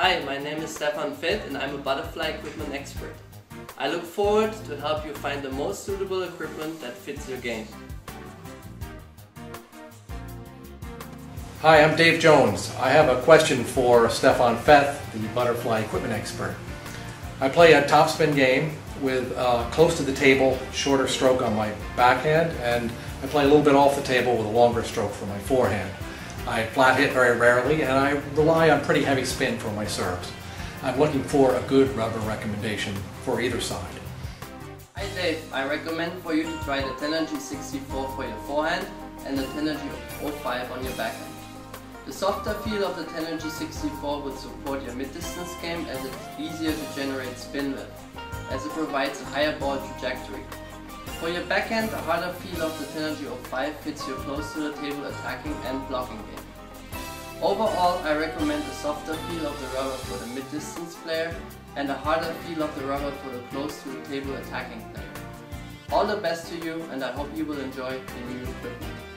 Hi, my name is Stefan Feth and I'm a butterfly equipment expert. I look forward to help you find the most suitable equipment that fits your game. Hi, I'm Dave Jones. I have a question for Stefan Feth, the butterfly equipment expert. I play a topspin game with uh, close to the table, shorter stroke on my backhand, and I play a little bit off the table with a longer stroke for my forehand. I flat hit very rarely, and I rely on pretty heavy spin for my serves. I'm looking for a good rubber recommendation for either side. Hi Dave, I recommend for you to try the Tenergy 64 for your forehand and the Tenergy 05 on your backhand. The softer feel of the Tenergy 64 would support your mid-distance game as it's easier to generate spin with, as it provides a higher ball trajectory. For your backhand, the harder feel of the Tenergy 05 fits your close to the table attacking and blocking game. Overall, I recommend the softer feel of the rubber for the mid-distance player and a harder feel of the rubber for the close to the table attacking player. All the best to you and I hope you will enjoy the new equipment.